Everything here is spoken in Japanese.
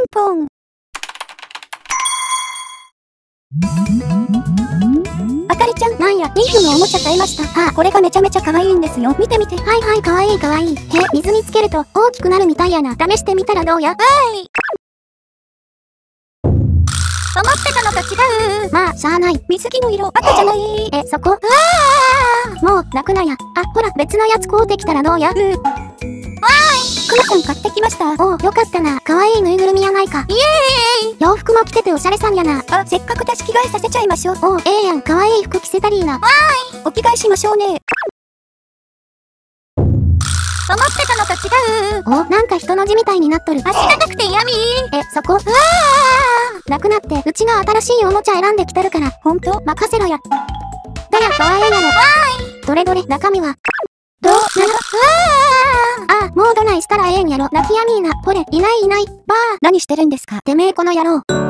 ンポン。あかりちゃん、なんや、リーフのおもちゃ買いました。あ、これがめちゃめちゃ可愛いんですよ。見てみて。はいはい、可愛い可愛い。へ、水につけると大きくなるみたいやな。試してみたらどうや？わーい。思ってたのと違う。まあ、しゃあない。水着の色、赤じゃない。え、そこ？ああもう、泣くなや。あ、ほら、別のやつ買うてきたらどうや？うー。わーい。くまくん買ってきました。おう、よかったな。可愛いぬいぐるみやないか。イエーイ洋服も着てておしゃれさんやな。あ、せっかくだし着替えさせちゃいましょう。おう、ええやん。可愛い服着せたりーな。わーい。お着替えしましょうね。思ってたのと違う。お、なんか人の字みたいになっとる。足長くて闇え、そこ？うわーなくなって、うちが新しいおもちゃ選んできてるから。ほんと任せろや。だや、可愛いやろ。わーい。どれどれ、中身は？どう？なのうわーあ、んやろ。泣きやみーな。ほれ、いないいない。ばー。何してるんですかてめえこの野郎。